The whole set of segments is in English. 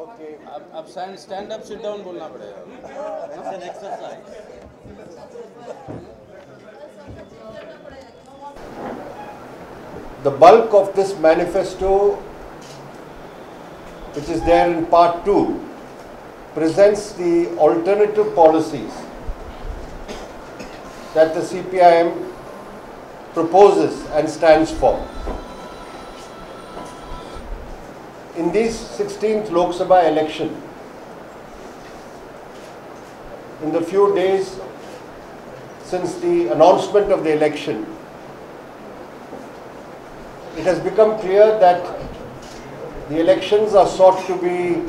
Okay अब अब stand stand up sit down बोलना पड़ेगा the bulk of this manifesto, which is there in part two, presents the alternative policies that the CPIM proposes and stands for. In this 16th Lok Sabha election, in the few days since the announcement of the election, it has become clear that the elections are sought to be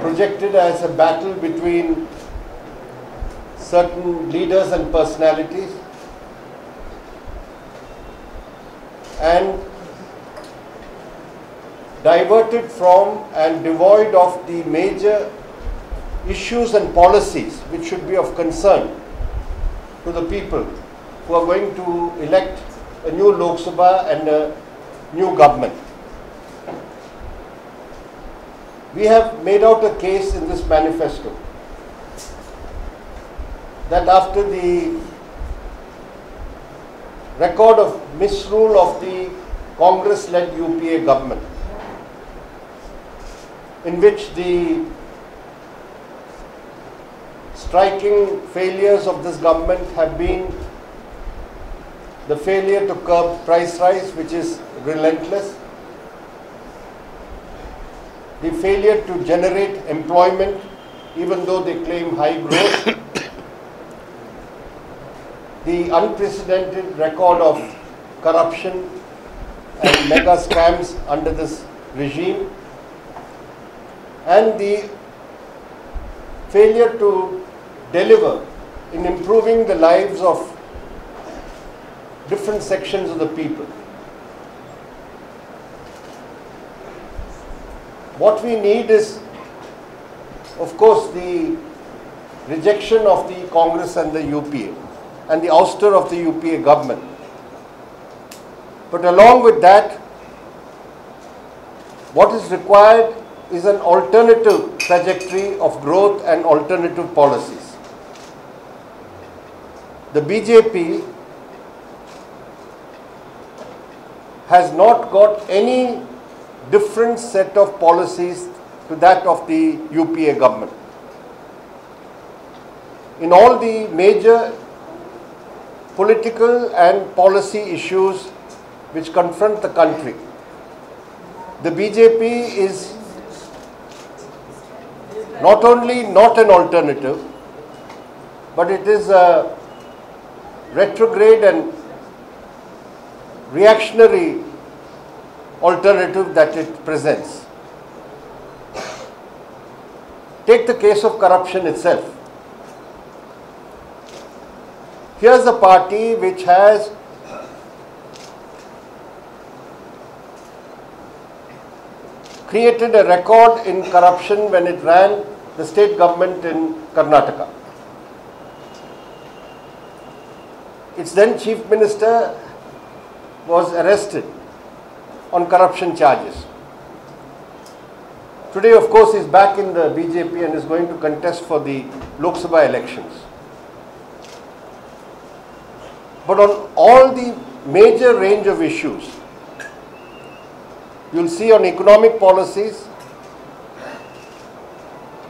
projected as a battle between certain leaders and personalities and diverted from and devoid of the major issues and policies which should be of concern to the people who are going to elect a new Lok Sabha and a new government. We have made out a case in this manifesto that after the record of misrule of the Congress led UPA government, in which the striking failures of this government have been the failure to curb price rise, which is relentless, the failure to generate employment, even though they claim high growth, the unprecedented record of corruption and mega scams under this regime, and the failure to deliver in improving the lives of different sections of the people. What we need is, of course, the rejection of the Congress and the UPA and the ouster of the UPA government. But along with that, what is required is an alternative trajectory of growth and alternative policies. The BJP has not got any different set of policies to that of the UPA government. In all the major political and policy issues which confront the country, the BJP is not only not an alternative, but it is a retrograde and reactionary alternative that it presents. Take the case of corruption itself. Here's a party which has created a record in corruption when it ran the state government in Karnataka. Its then chief minister was arrested on corruption charges. Today, of course, he's back in the BJP and is going to contest for the Lok Sabha elections. But on all the major range of issues, you'll see on economic policies,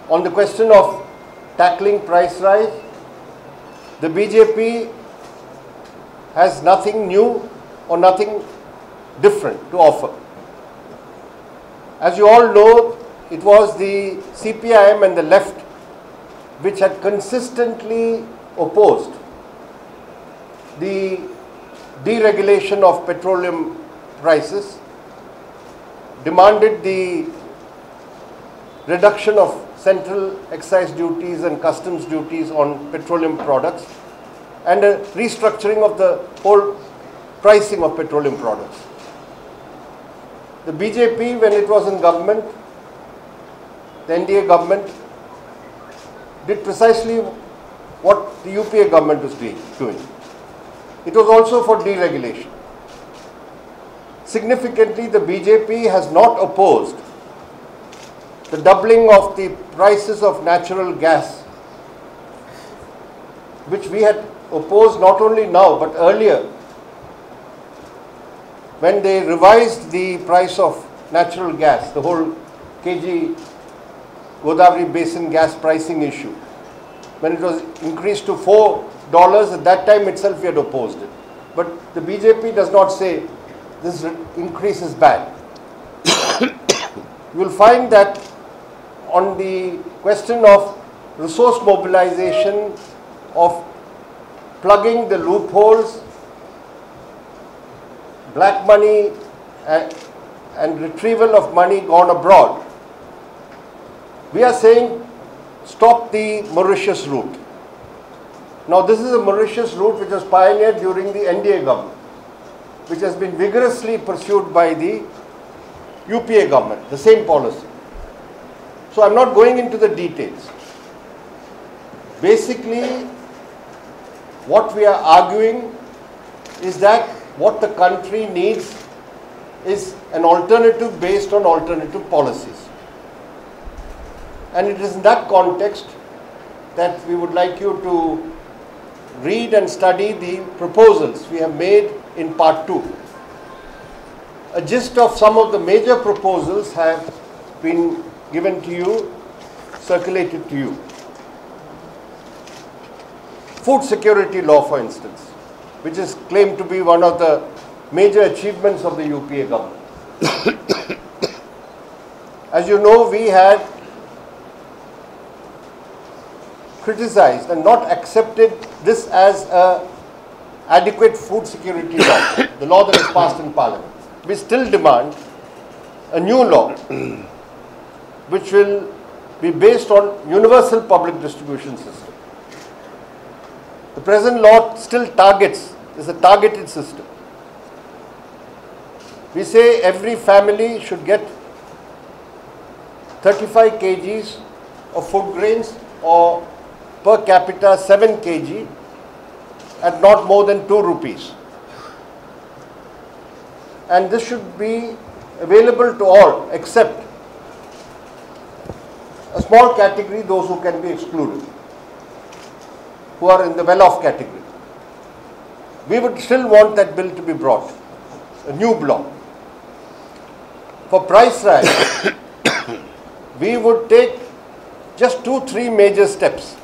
on the question of tackling price rise, the BJP has nothing new or nothing different to offer. As you all know, it was the CPIM and the left which had consistently opposed the deregulation of petroleum prices, demanded the reduction of central excise duties and customs duties on petroleum products, and a restructuring of the whole pricing of petroleum products. The BJP, when it was in government, the NDA government, did precisely what the UPA government was doing. It was also for deregulation. Significantly, the BJP has not opposed the doubling of the prices of natural gas, which we had opposed not only now but earlier when they revised the price of natural gas, the whole KG Godavari Basin gas pricing issue. When it was increased to $4, at that time itself we had opposed it. But the BJP does not say this increase is bad. you will find that on the question of resource mobilization, of plugging the loopholes, black money and, and retrieval of money gone abroad, we are saying stop the Mauritius route. Now this is a Mauritius route which was pioneered during the NDA government, which has been vigorously pursued by the UPA government, the same policy. So I'm not going into the details. Basically, what we are arguing is that what the country needs is an alternative based on alternative policies. And it is in that context that we would like you to read and study the proposals we have made in part 2. A gist of some of the major proposals have been given to you, circulated to you. Food security law, for instance, which is claimed to be one of the major achievements of the UPA government. As you know, we had criticized and not accepted this as a adequate food security law, the law that was passed in parliament. We still demand a new law which will be based on universal public distribution system. The present law still targets, is a targeted system. We say every family should get 35 kgs of food grains or per capita 7 kg at not more than 2 rupees. And this should be available to all except a small category, those who can be excluded, who are in the well-off category. We would still want that bill to be brought, a new block. For price rise, we would take just two, three major steps.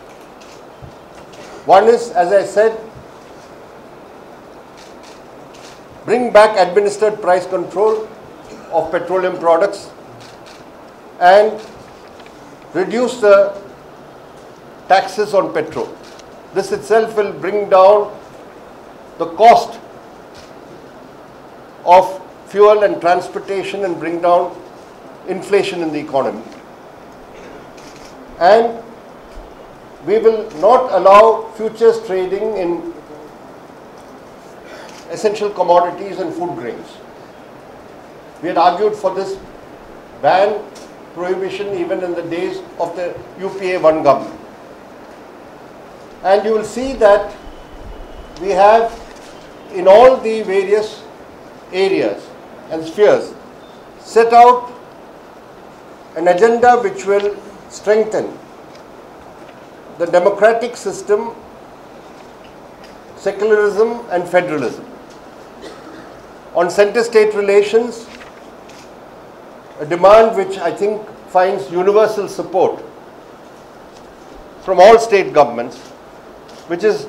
One is, as I said, bring back administered price control of petroleum products and reduce the taxes on petrol. This itself will bring down the cost of fuel and transportation and bring down inflation in the economy. And we will not allow futures trading in essential commodities and food grains. We had argued for this ban prohibition even in the days of the UPA 1 government. And you will see that we have in all the various areas and spheres set out an agenda which will strengthen the democratic system, secularism and federalism. On center-state relations, a demand which I think finds universal support from all state governments, which is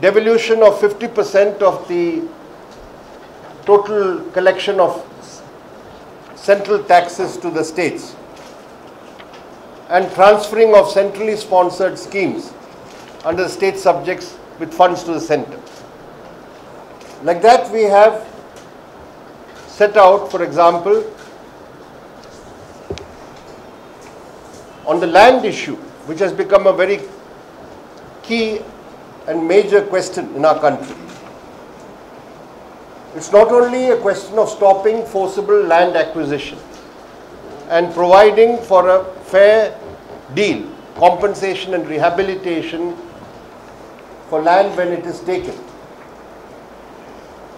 devolution of 50% of the total collection of central taxes to the states and transferring of centrally sponsored schemes under state subjects with funds to the center. Like that we have set out, for example, on the land issue, which has become a very key and major question in our country. It's not only a question of stopping forcible land acquisition and providing for a fair deal, compensation and rehabilitation for land when it is taken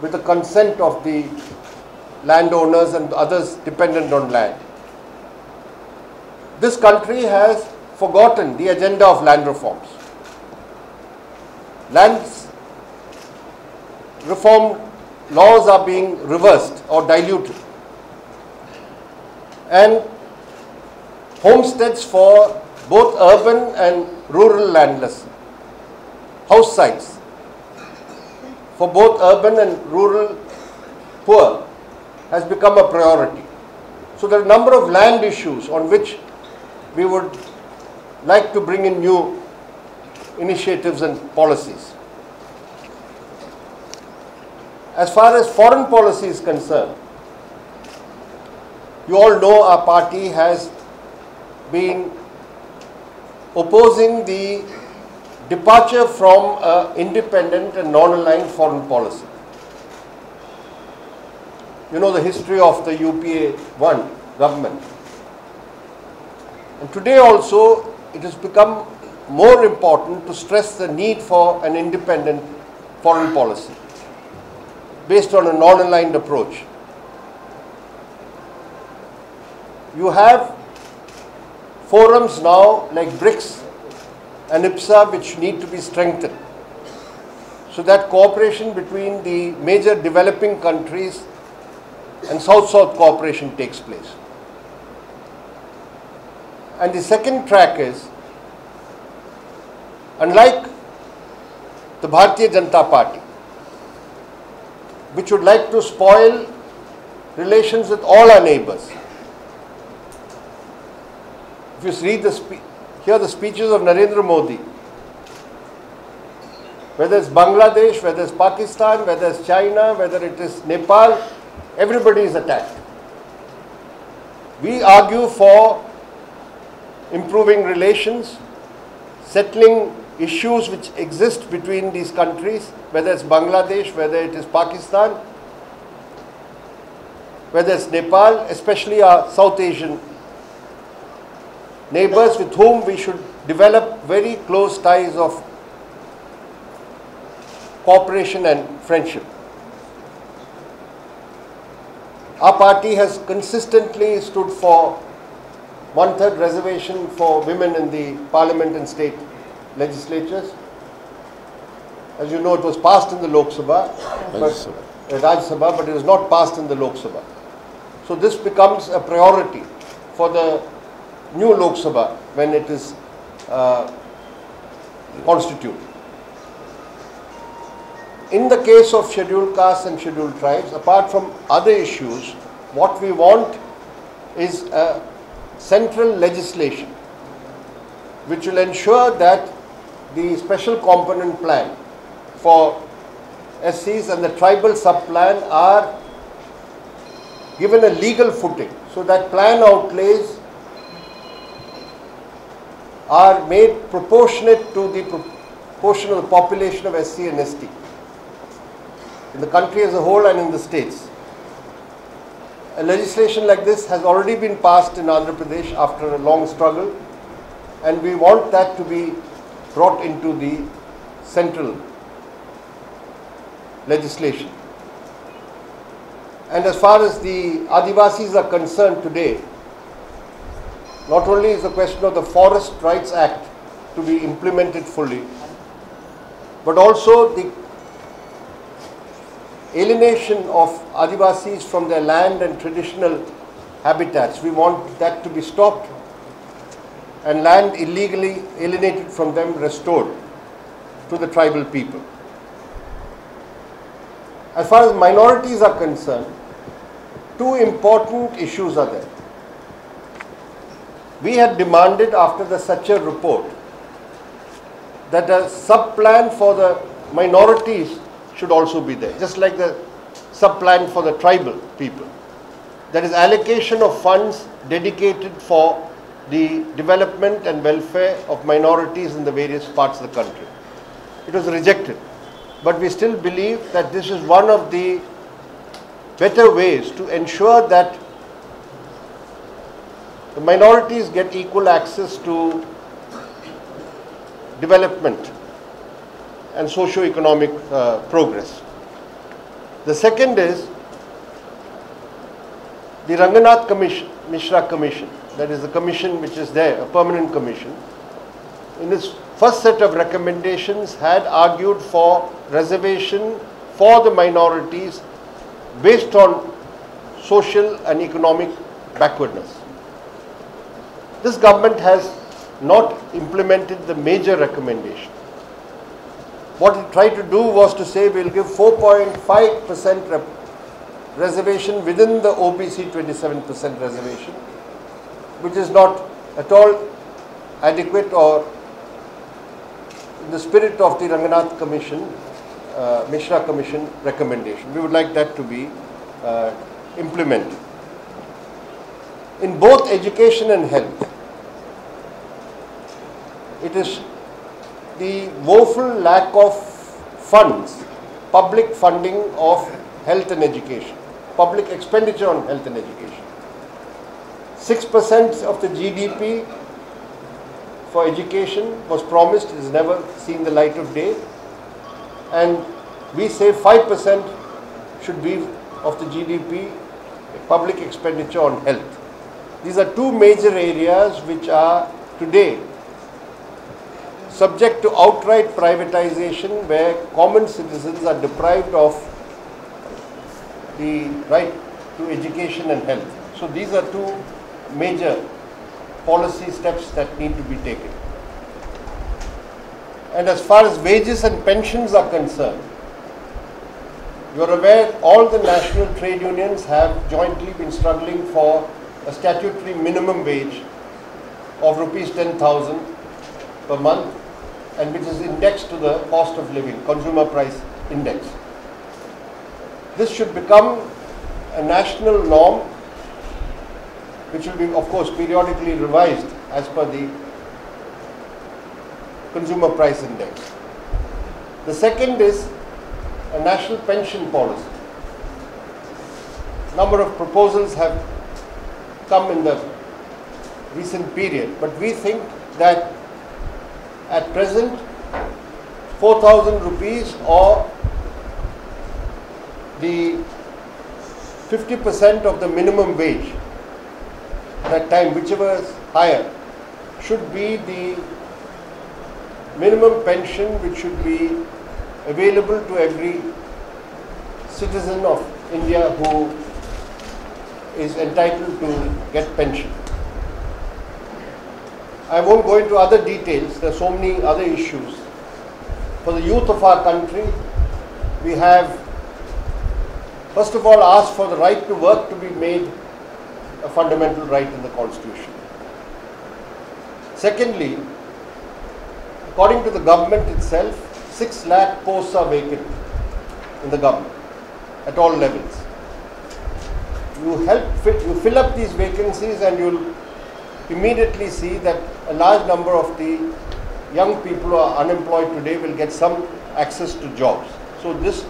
with the consent of the landowners and others dependent on land. This country has forgotten the agenda of land reforms. Land reform laws are being reversed or diluted. And homesteads for both urban and rural landless, house sites for both urban and rural poor has become a priority. So there are a number of land issues on which we would like to bring in new initiatives and policies. As far as foreign policy is concerned, you all know our party has been opposing the departure from an independent and non-aligned foreign policy. You know the history of the UPA 1 government. And today also it has become more important to stress the need for an independent foreign policy based on a non-aligned approach. You have forums now like BRICS and IBSA which need to be strengthened so that cooperation between the major developing countries and South-South cooperation takes place. And the second track is, unlike the Bharatiya Janata Party, which would like to spoil relations with all our neighbors. If you read the hear the speeches of Narendra Modi, whether it's Bangladesh, whether it's Pakistan, whether it's China, whether it is Nepal, everybody is attacked. We argue for improving relations, settling issues which exist between these countries, whether it's Bangladesh, whether it is Pakistan, whether it's Nepal, especially our South Asian neighbors with whom we should develop very close ties of cooperation and friendship. Our party has consistently stood for one third reservation for women in the parliament and state legislatures. As you know, it was passed in the Lok Sabha, but, uh, Rajya Sabha, but it was not passed in the Lok Sabha. So this becomes a priority for the new Lok Sabha when it is uh, constituted. In the case of scheduled castes and scheduled tribes, apart from other issues, what we want is a central legislation which will ensure that the special component plan for SCs and the tribal sub-plan are given a legal footing so that plan outlays are made proportionate to the proportion of the population of SC and ST in the country as a whole and in the states. A legislation like this has already been passed in Andhra Pradesh after a long struggle and we want that to be brought into the central legislation. And as far as the Adivasis are concerned today, not only is the question of the Forest Rights Act to be implemented fully, but also the alienation of Adivasis from their land and traditional habitats. We want that to be stopped and land illegally alienated from them restored to the tribal people. As far as minorities are concerned, two important issues are there. We had demanded after the Sachar report that a sub-plan for the minorities should also be there, just like the sub-plan for the tribal people. That is allocation of funds dedicated for the development and welfare of minorities in the various parts of the country. It was rejected. But we still believe that this is one of the better ways to ensure that the minorities get equal access to development and socio-economic uh, progress. The second is The Ranganath Commission, Mishra Commission, that is the commission which is there, a permanent commission, in its first set of recommendations had argued for reservation for the minorities based on social and economic backwardness. This government has not implemented the major recommendation. What it tried to do was to say we'll give 4.5% rep- reservation within the OBC 27% reservation, which is not at all adequate or in the spirit of the Ranganath Commission, uh, Mishra Commission recommendation. We would like that to be uh, implemented. In both education and health, it is the woeful lack of funds, public funding of health and education, public expenditure on health and education. 6% of the GDP for education was promised, has never seen the light of day. And we say 5% should be of the GDP public expenditure on health. These are two major areas which are today subject to outright privatization where common citizens are deprived of the right to education and health. So these are two major policy steps that need to be taken. And as far as wages and pensions are concerned, you are aware all the national trade unions have jointly been struggling for a statutory minimum wage of rupees 10,000 per month and which is indexed to the cost of living, consumer price index. This should become a national norm which will be of course periodically revised as per the consumer price index. The second is a national pension policy. Number of proposals have come in the recent period, but we think that at present 4000 rupees or the 50% of the minimum wage at that time whichever is higher should be the minimum pension which should be available to every citizen of India who is entitled to get pension. I won't go into other details, there are so many other issues. For the youth of our country, we have first of all asked for the right to work to be made a fundamental right in the constitution. Secondly, according to the government itself, 6 lakh posts are vacant in the government at all levels. You help you fill up these vacancies and you'll immediately see that a large number of the young people who are unemployed today will get some access to jobs. So these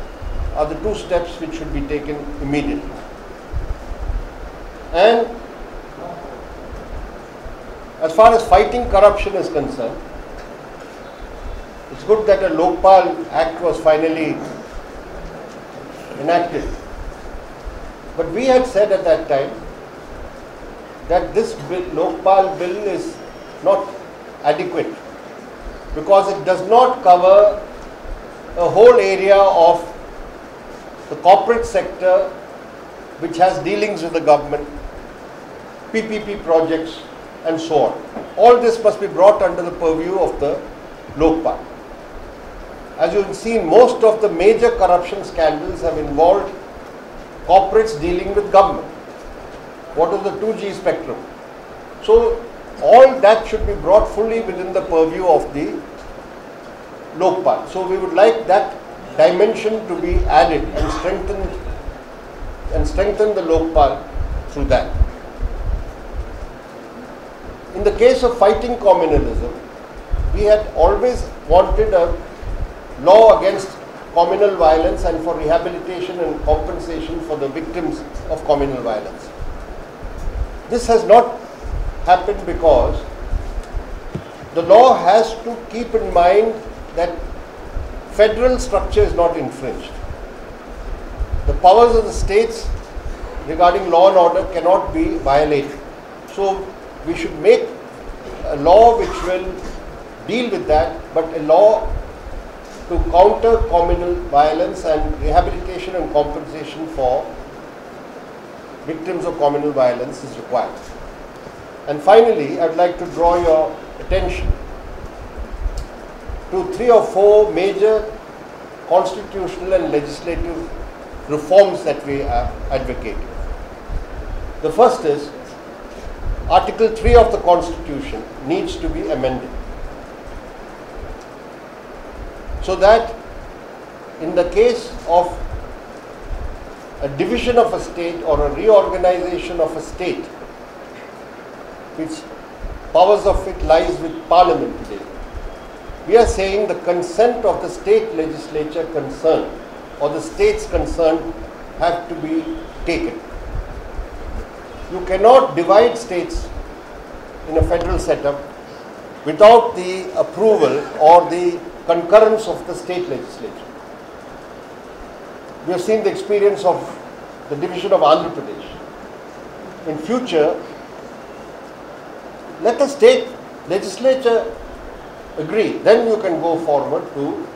are the two steps which should be taken immediately. And as far as fighting corruption is concerned, it's good that a Lokpal Act was finally enacted. But we had said at that time that this bill, Lokpal bill is not adequate because it does not cover a whole area of the corporate sector which has dealings with the government, PPP projects and so on. All this must be brought under the purview of the Lokpal. As you've seen, most of the major corruption scandals have involved corporates dealing with government. What is the 2G spectrum? So, all that should be brought fully within the purview of the Lokpal. So, we would like that dimension to be added and strengthened and strengthen the Lokpal through that. In the case of fighting communalism, we had always wanted a law against communal violence and for rehabilitation and compensation for the victims of communal violence. This has not happened because the law has to keep in mind that federal structure is not infringed. The powers of the states regarding law and order cannot be violated. So we should make a law which will deal with that, but a law to counter communal violence and rehabilitation and compensation for victims of communal violence is required. And finally, I'd like to draw your attention to three or four major constitutional and legislative reforms that we are advocating. The first is Article 3 of the Constitution needs to be amended so that in the case of a division of a state or a reorganization of a state, which powers of it lies with parliament today. We are saying the consent of the state legislature concerned or the states concerned have to be taken. You cannot divide states in a federal setup without the approval or the concurrence of the state legislature. We have seen the experience of the division of Andhra Pradesh. In future, let the state legislature agree, then you can go forward to,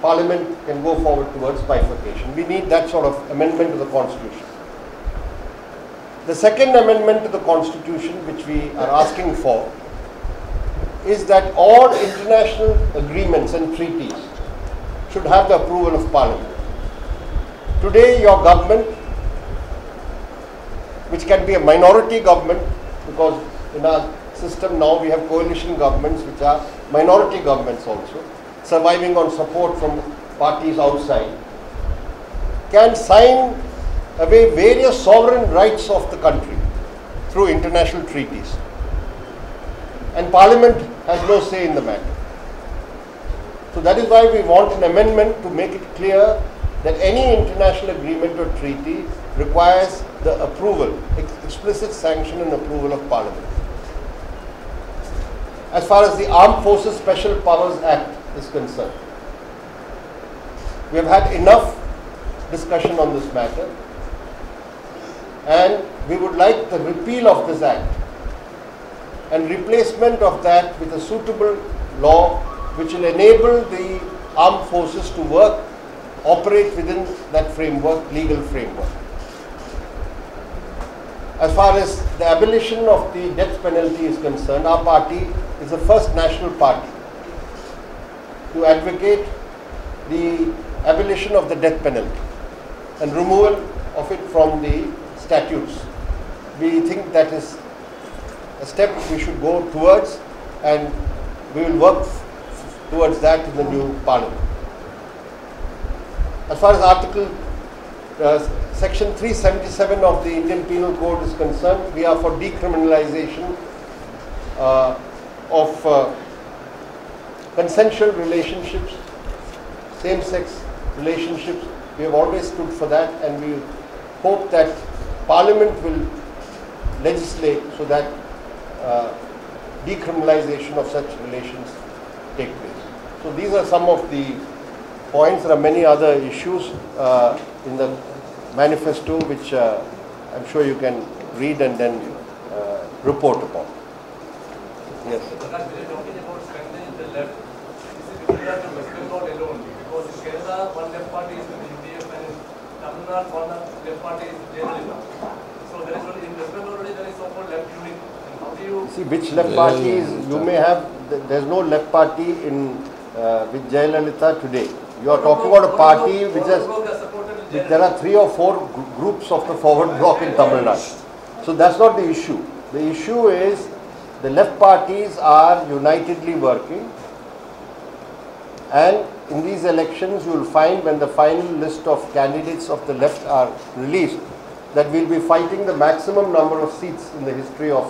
parliament can go forward towards bifurcation. We need that sort of amendment to the constitution. The second amendment to the constitution which we are asking for is that all international agreements and treaties should have the approval of parliament. Today your government, which can be a minority government because in our system now we have coalition governments which are minority governments also, surviving on support from parties outside, can sign away various sovereign rights of the country through international treaties. And Parliament has no say in the matter. So that is why we want an amendment to make it clear that any international agreement or treaty requires the approval, ex- explicit sanction and approval of Parliament. As far as the Armed Forces Special Powers Act is concerned, we have had enough discussion on this matter and we would like the repeal of this act and replacement of that with a suitable law which will enable the armed forces to work, operate within that framework, legal framework. As far as the abolition of the death penalty is concerned, our party is the first national party to advocate the abolition of the death penalty and removal of it from the statutes. We think that is a step we should go towards and we will work towards that in the new parliament. As far as Article uh, Section 377 of the Indian Penal Code is concerned, we are for decriminalization uh, of uh, consensual relationships, same-sex relationships. We have always stood for that and we hope that Parliament will legislate so that uh, decriminalization of such relations take place. So these are some of the points. There are many other issues uh, in the manifesto which uh, I'm sure you can read and then uh, report upon. Yes. Prakash, we are talking about strengthening the left. This is with regard to West Bengal alone, because in Kerala, one left party is with the UDF and in Tamil Nadu, one left party is Jayalalitha. So there is only, in West Bengal already there is so-called left unit. And how do you, See, which left parties you may have, there's no left party in, uh, with Jayalalitha today. You are talking about a party which has, there are three or four groups of the forward bloc in Tamil Nadu. So that's not the issue. The issue is the left parties are unitedly working and in these elections you will find when the final list of candidates of the left are released that we'll be fighting the maximum number of seats in the history of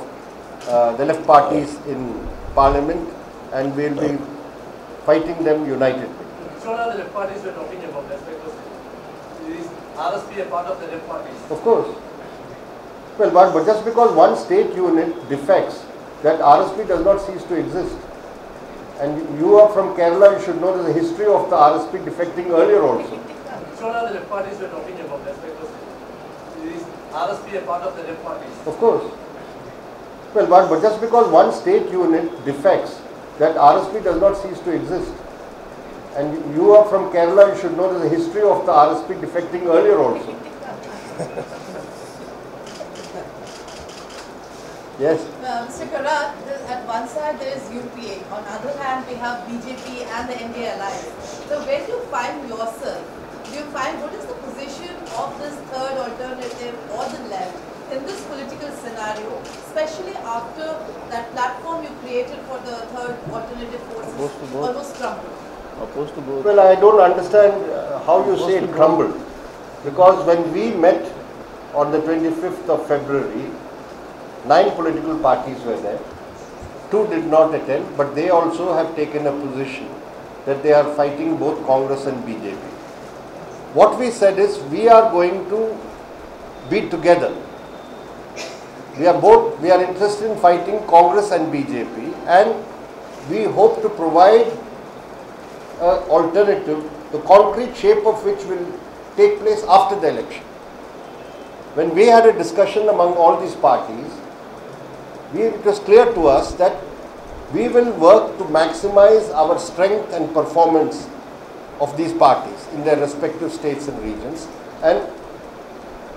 uh, the left parties in parliament and we'll be fighting them unitedly. One are the left parties we are talking about? Is RSP a part of the left parties? Of course. Well, but, but just because one state unit defects, that RSP does not cease to exist. And you are from Kerala, you should know the history of the RSP defecting earlier also. Which one are the parties we are talking about? That's my question. RSP a part of the left parties? Of course. Well, but, but just because one state unit defects, that RSP does not cease to exist. And you are from Kerala, you should know the history of the RSP defecting earlier also. Yes. Uh, Mr. Karat, at one side there is UPA, on other hand we have BJP and the NDA alliance. So where do you find yourself? Do you find what is the position of this third alternative or the left in this political scenario, especially after that platform you created for the third alternative Opposed to forces both. almost crumbled? Opposed to both. Well, I don't understand uh, how you say it crumbled. Because when we met on the 25th of February, nine political parties were there. Two did not attend, but they also have taken a position that they are fighting both Congress and BJP. What we said is we are going to be together. We are both, we are interested in fighting Congress and BJP and we hope to provide uh, alternative, the concrete shape of which will take place after the election. When we had a discussion among all these parties, we, it was clear to us that we will work to maximize our strength and performance of these parties in their respective states and regions and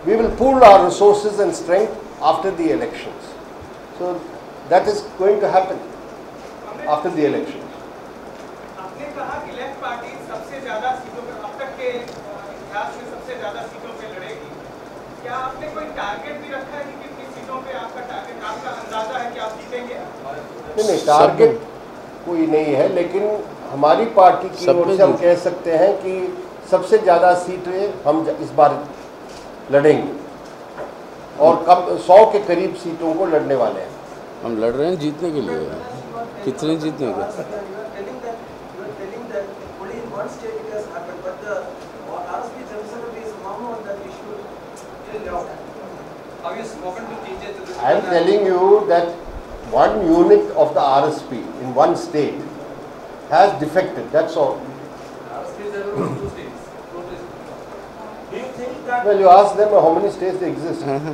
we will pool our resources and strength after the elections. So that is going to happen after the elections. कहा कि left party सबसे ज़्यादा सीटों पे अब तक के इतिहास में सबसे ज़्यादा सीटों पे लड़ेगी। क्या आपने कोई टारगेट भी रखा है कि कितनी सीटों पे आपका टारगेट आपका अंदाज़ा है कि आप जीतेंगे? नहीं नहीं टारगेट कोई नहीं है लेकिन हमारी पार्टी की ओर से हम कह सकते हैं कि सबसे ज़्यादा सीटें हम इस बार लड़ेंगे। और कम सौ के करीब सीटों को लड़ने वाले हैं। हम लड़ रहे हैं जीतने के लिए। कितने जीतने के? One state it has happened, but the RSP General is mum on that issue till now. Have you spoken to TJ to this? I am telling you that one unit of the RSP in one state has defected, that's all. RSP is available in two states. Do you think that Well, you ask them uh, how many states they exist. Uh-huh.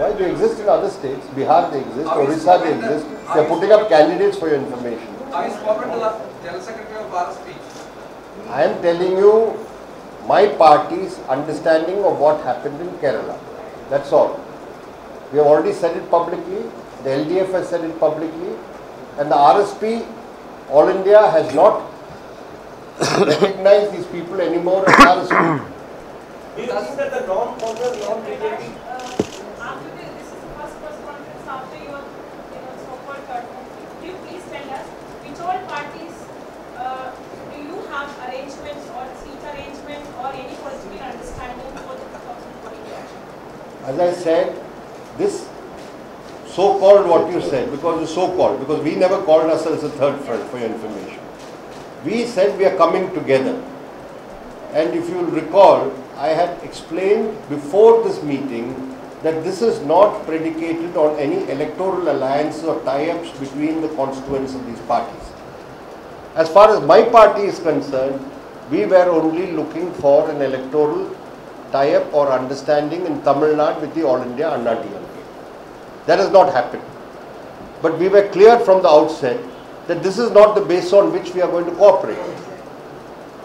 Why they exist in other states? Bihar they exist, Orissa they exist. They are putting up candidates for your information. Have you spoken to the General Secretary of RSP? I am telling you my party's understanding of what happened in Kerala. That's all. We have already said it publicly, the LDF has said it publicly, and the RSP, All India, has not recognized these people anymore as RSP. do you think that the non-Congress, non-BJP Uh, After the, this is the first press conference after your, you know, so-called third move. Could you please tell us which all parties uh, do you have arrangements or seat arrangements or any political understanding for the 2020 election? As I said, this so-called what you said, because it's so-called, because we never called ourselves a third front for your information. We said we are coming together. And if you will recall, I had explained before this meeting that this is not predicated on any electoral alliances or tie-ups between the constituents of these parties. As far as my party is concerned, we were only looking for an electoral tie-up or understanding in Tamil Nadu with the All India Anna DMK. That has not happened. But we were clear from the outset that this is not the base on which we are going to cooperate.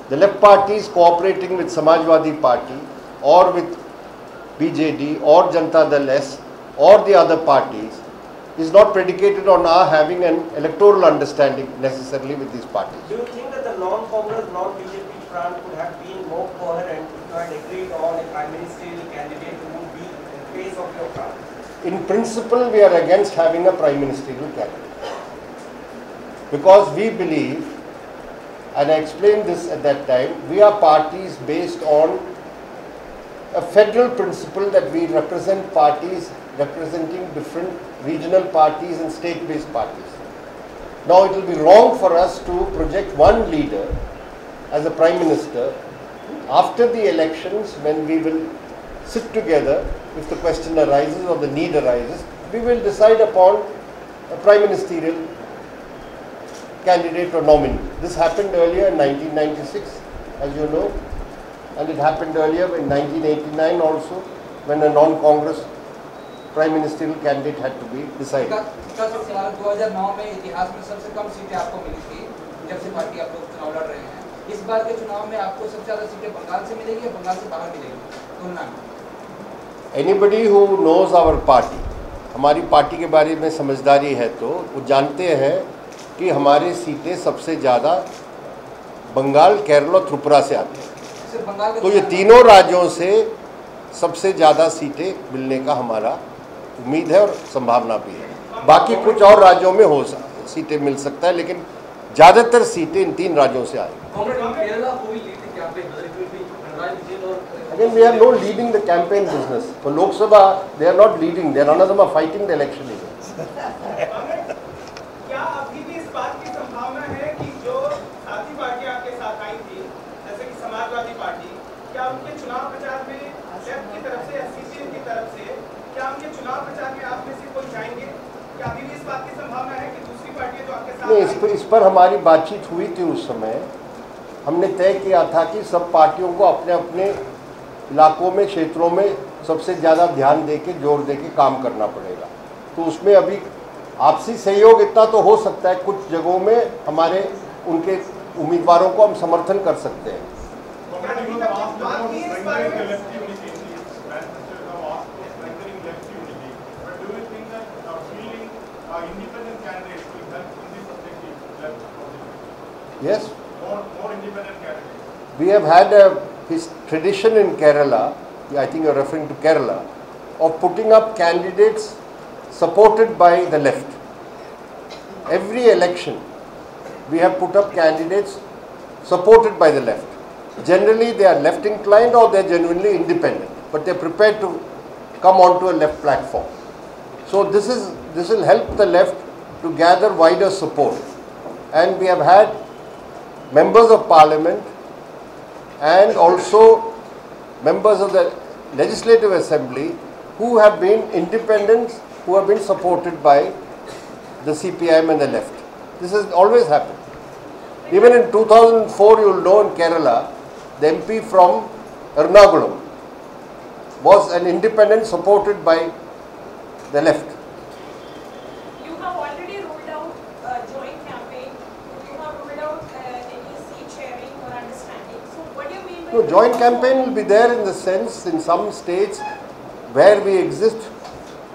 The left parties cooperating with Samajwadi Party or with BJD or Janata Dal S or the other parties is not predicated on our having an electoral understanding necessarily with these parties. Do you think that the non-Congress, non-BJP front could have been a prime ministerial candidate who would be in face of your front? In principle, we are against having a prime ministerial candidate. Because we believe, and I explained this at that time, we are parties based on a federal principle that we represent parties representing different regional parties and state-based parties. Now, it will be wrong for us to project one leader as a prime minister after the elections when we will sit together, if the question arises or the need arises, we will decide upon a prime ministerial candidate or nominee. This happened earlier in 1996, as you know, and it happened earlier in 1989 also. when a non-Congress prime ministerial candidate had to be decided. विकास एक सवाल 2009 में इतिहास में सबसे कम सीटें आपको मिली थी जब से पार्टी आप लोग चुनाव लड़ रहे हैं इस बार के चुनाव में आपको सबसे ज़्यादा सीटें बंगाल से मिलेगी या बंगाल से बाहर मिलेगी। तुलना में Anybody who knows our party, हमारी पार्टी के बारे में समझदारी है तो वो जानते हैं कि हमारी सीटें सबसे ज़्यादा बंगाल केरल और त्रिपुरा से आती हैं। तो ये तीनों राज्यों से सबसे ज़्यादा सीटें मिलने का हमारा उम्मीद है और संभावना भी है। बाकी कुछ और राज्यों में हो सीटें मिल सकता है लेकिन ज़्यादातर सीटें इन तीन राज्यों से आएँगी। Again, we are not leading the campaign business. For Lok Sabha, they are not leading. They are none of them are fighting the election even. नहीं इस पर इस पर हमारी बातचीत हुई थी उस समय हमने तय किया था कि सब पार्टियों को अपने अपने इलाकों में क्षेत्रों में सबसे ज़्यादा ध्यान दे के ज़ोर दे के काम करना पड़ेगा। तो उसमें अभी आपसी सहयोग इतना तो हो सकता है कुछ जगहों में हमारे उनके उम्मीदवारों को हम समर्थन कर सकते हैं। Yes, We have had a his tradition in Kerala, I think you're referring to Kerala, of putting up candidates supported by the left. Every election, we have put up candidates supported by the left. Generally, they are left inclined or they are genuinely independent, but they are prepared to come onto a left platform. So this is this will help the left to gather wider support, and we have had members of parliament and also members of the legislative assembly who have been independents who have been supported by the CPIM and the left. This has always happened. Even in 2004, you will know in Kerala, the MP from Ernakulam was an independent supported by the left. No, joint campaign will be there in the sense in some states where we exist,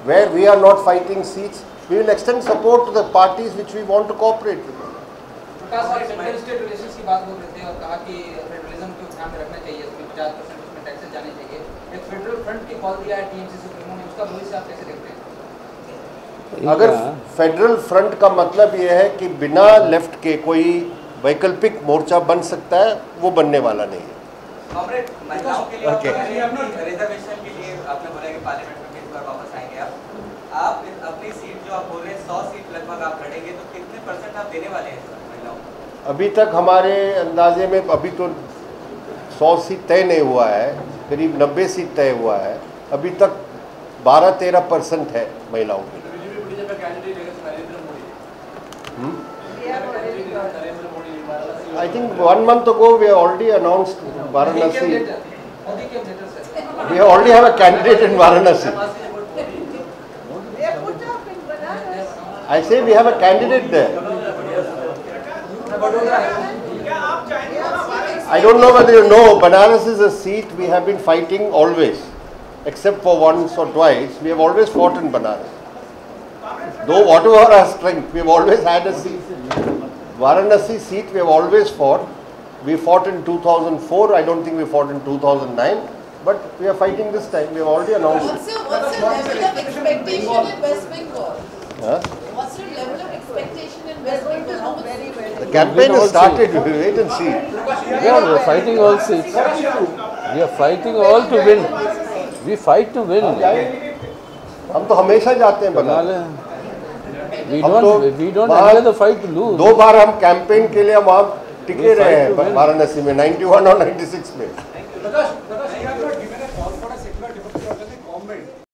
where we are not fighting seats, we will extend support to the parties which we want to cooperate with. अगर federal front का मतलब यह है कि बिना left के कोई वैकल्पिक मोर्चा बन सकता है वो बनने वाला नहीं है कॉमरेड महिलाओं के लिए Okay. रिजर्वेशन के लिए आपने बोला कि पार्लियामेंट में इस बार वापस आएँगे आप आप अपनी सीट जो आप बोल रहे हैं सौ सीट लगभग आप लड़ेंगे तो कितने परसेंट आप देने वाले हैं महिलाओं को अभी तक हमारे अंदाजे में अभी तो सौ सीट तय नहीं हुआ है करीब नब्बे सीट तय हुआ है अभी तक 12-13 परसेंट है महिलाओं के लिए BJP candidate against Narendra Modi. Hmm? Narendra Modi, Varanasi. We already have a candidate in Varanasi. I say we have a candidate there. I don't know whether you know, Banaras is a seat we have been fighting always, except for once or twice. We have always fought in Banaras. Though whatever our strength, we have always had a seat. Varanasi seat we have always fought. We fought in 2004. I don't think we fought in 2009. But we are fighting this time. We have already announced it. What's your, what's your level of expectation in West Bengal? Huh? What's your level of expectation in West Bengal? How much? Very well. The campaign has started. We will wait and see. Yeah, we are fighting all seats. We are fighting all to win. We fight to win. हम तो हमेशा जाते हैं Banaras Banale. We हम तो don't, we don't बाहर- enter the fight to lose. दो बार हम कैंपेन के लिए हम वहाँ टिके रहे हैं वाराणसी में 91 और 96 में।